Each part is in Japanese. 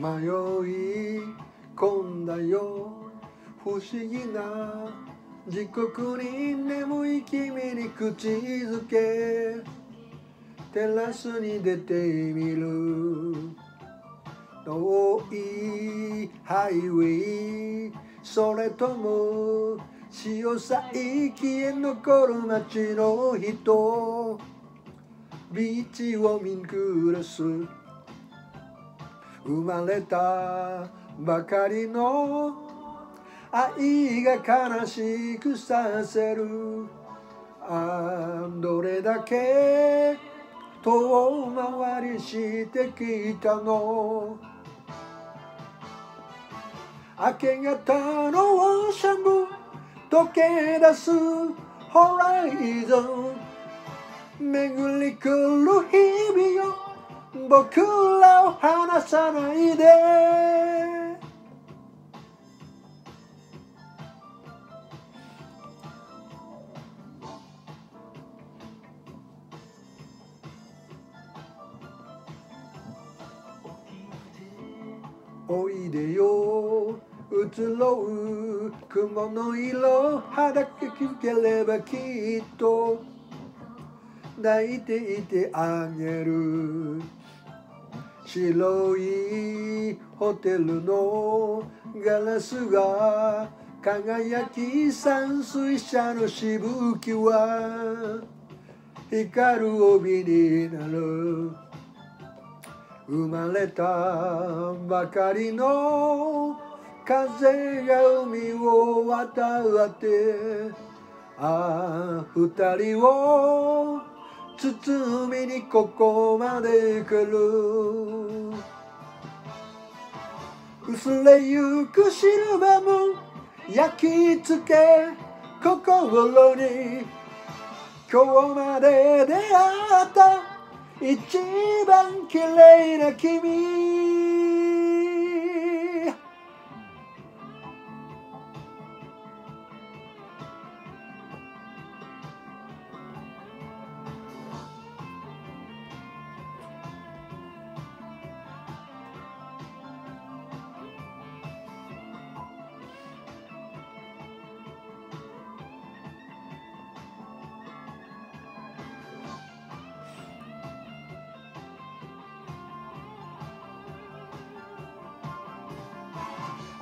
迷い込んだよ。不思議な時刻に眠い君に口づけ。テラスに出てみる。遠いハイウェイ。それとも潮岬へ残る街の人。ビーチを見暮らす生まれたばかりの愛が悲しくさせる。あどれだけ遠回りしてきたの。明け方のオーシャンブ溶け出すホライゾン。巡り来る日々よ僕離さないで。おいでよ。移ろう。雲の色。肌がきければきっと。抱いていてあげる。白いホテルのガラスが輝き散水車のしぶきは。光る帯になる。生まれたばかりの風が海を渡って。ああ二人を包みにここまで来る。薄れゆくシルバーも焼き付け心に今日まで出会った一番綺麗な君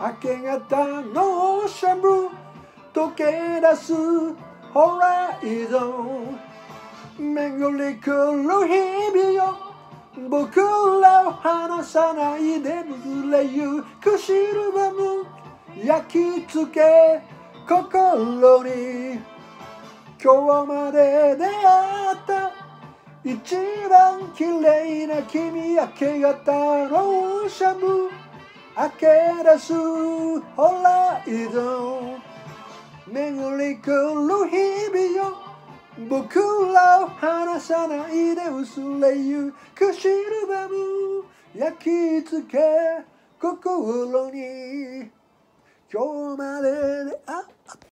明け方のシャブ溶け出すホライゾン巡り来る日々よ僕らを離さないでずれゆくシルバム焼き付け心に今日まで出会った。一番綺麗な君明け方のシャブ。明け出すホライゾン巡り来る日々よ僕らを離さないで薄れゆくシルバム焼き付け心に今日まででった